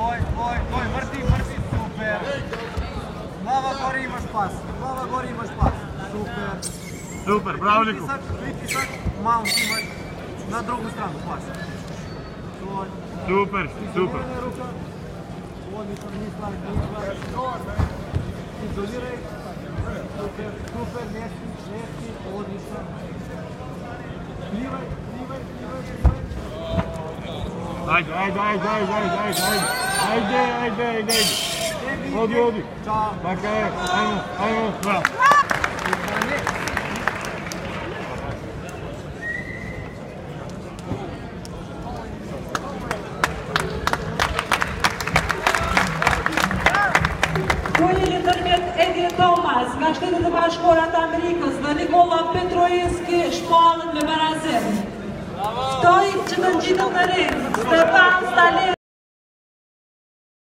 Foi, foi, foi, Martim, Martim, super! pas. Glava gori imaš pas. Super. Super, bravo Niku. Pritisak, pritisak, malo imaš na drugu stranu pas. Super, super. Odlično, mi slavi, mi slavi. Izoliraj. Super, super, ljesti, ljesti, odlično. Plivaj, plivaj, plivaj, plivaj. Ajde, ajde, ajde, ajde, ajde, ajde, ajde, ajde. Odi, odi. Ciao. Danke. Ajmo, ajmo. Bravo. Goli në Edi Thomas nga shtetet e bashkuarat Amerikës dhe Nikola Petrojeski shpallën me barazem. Ftoj që të ngjitën në rreth, Stefan